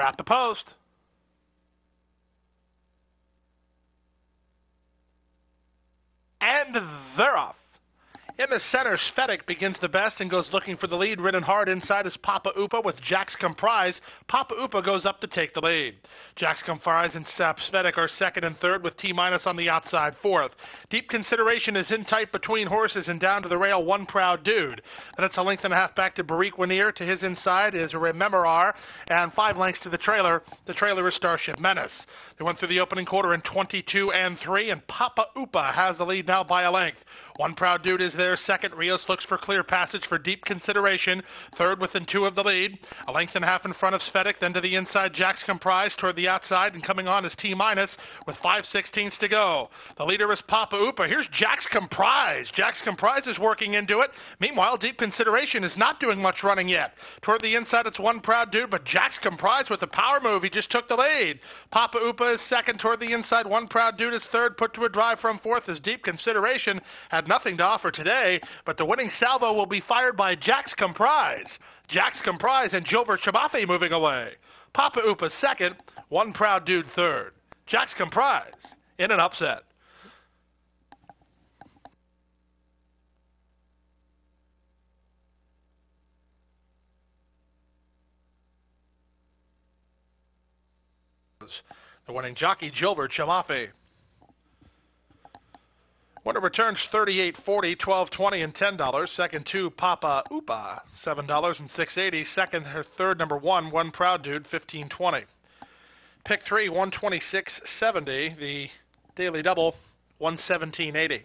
At the post. And they're off. In the center, Svetic begins the best and goes looking for the lead. Ridden hard inside is Papa Upa with Jax Comprise. Papa Upa goes up to take the lead. Jax Comprise and Sap Svetic are second and third with T minus on the outside fourth. Deep consideration is in tight between horses and down to the rail, one proud dude. Then it's a length and a half back to Barik Winier. To his inside is Rememorar and five lengths to the trailer. The trailer is Starship Menace. They went through the opening quarter in 22 and 3, and Papa Upa has the lead now by a length. One proud dude is there. Second, Rios looks for clear passage for deep consideration. Third, within two of the lead. A length and a half in front of Svetic. Then to the inside, Jax Comprise toward the outside. And coming on is T minus with five sixteenths to go. The leader is Papa Upa. Here's Jax Comprise. Jax Comprise is working into it. Meanwhile, deep consideration is not doing much running yet. Toward the inside, it's one proud dude, but Jax Comprise with the power move. He just took the lead. Papa Upa is second toward the inside. One proud dude is third. Put to a drive from fourth is deep consideration. Had nothing to offer today, but the winning salvo will be fired by Jax Comprise. Jax Comprise and Gilbert Chamathi moving away. Papa Upa second, one proud dude third. Jax Comprise in an upset. The winning jockey Gilbert Chamathi. Winner returns 38 40 12 20 and $10. Second two, Papa Upa, $7 and 680 Second her third, number one, One Proud Dude, 1520 Pick three, 126.70. The daily double, 117.80.